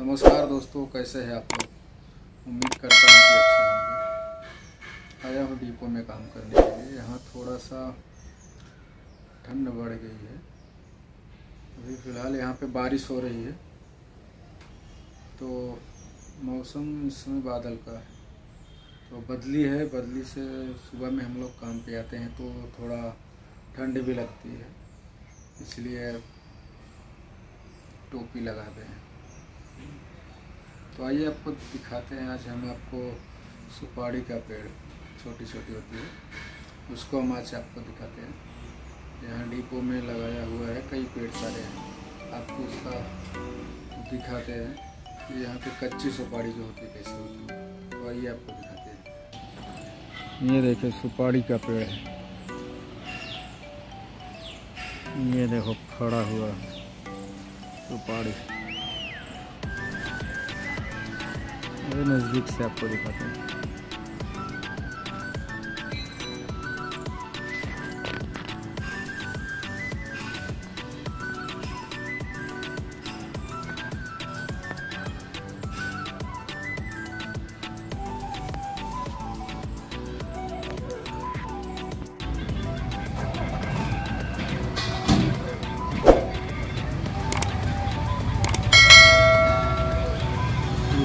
नमस्कार दोस्तों, कैसे हैं आप लोग? उम्मीद करता हूँ कि अच्छे होंगे। आया हूँ डिपो में काम करने के लिए। यहाँ थोड़ा सा ठंड बढ़ गई है। अभी फ़िलहाल यहाँ पे बारिश हो रही है। तो मौसम इस समय बादल का है। तो बदली है, बदली से सुबह में हम लोग काम पे आते हैं तो थोड़ा ठंड भी लगती है। इसलिए टोपी लगाते हैं। तो आइए आपको दिखाते हैं, आज हम आपको सुपारी का पेड़ छोटी छोटी होती है, उसको हम आज आपको दिखाते हैं। यहाँ डिपो में लगाया हुआ है, कई पेड़ सारे हैं। आपको उसका दिखाते हैं। यहाँ पे कच्ची सुपारी जो होती है, कैसे होती है तो आइए आपको दिखाते हैं। ये देखिए, सुपारी का पेड़ है। ये देखो, खड़ा हुआ सुपारी। नज़दीक से आपको दिखाते हैं।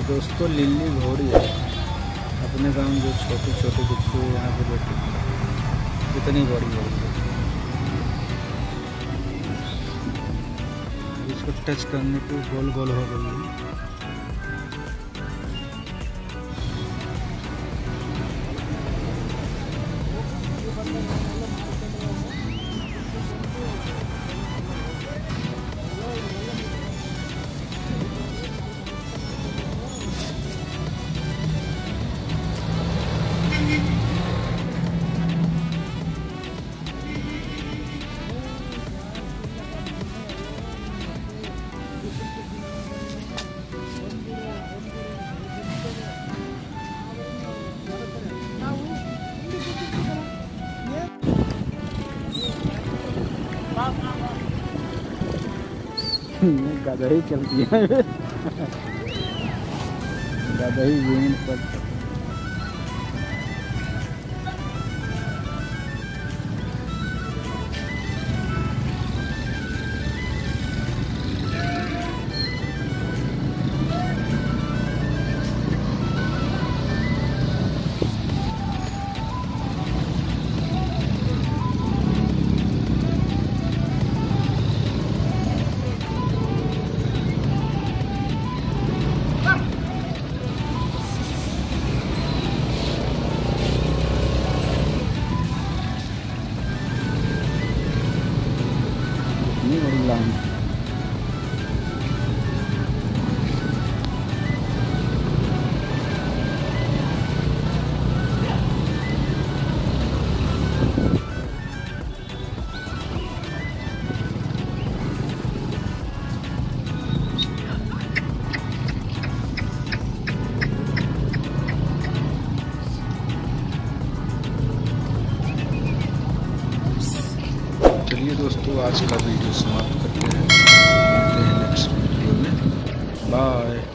दोस्तों, लिल्ली घोड़ी है। अपने गाँव में जो छोटे छोटे बच्चे है, यहाँ पे बैठे कितनी बड़ी है इसको टच करने पे गोल गोल हो गई है। गधा ही चलती है। गधा ही ज़मीन पर। आज का वीडियो समाप्त करते हैं। नेक्स्ट वीडियो में। बाय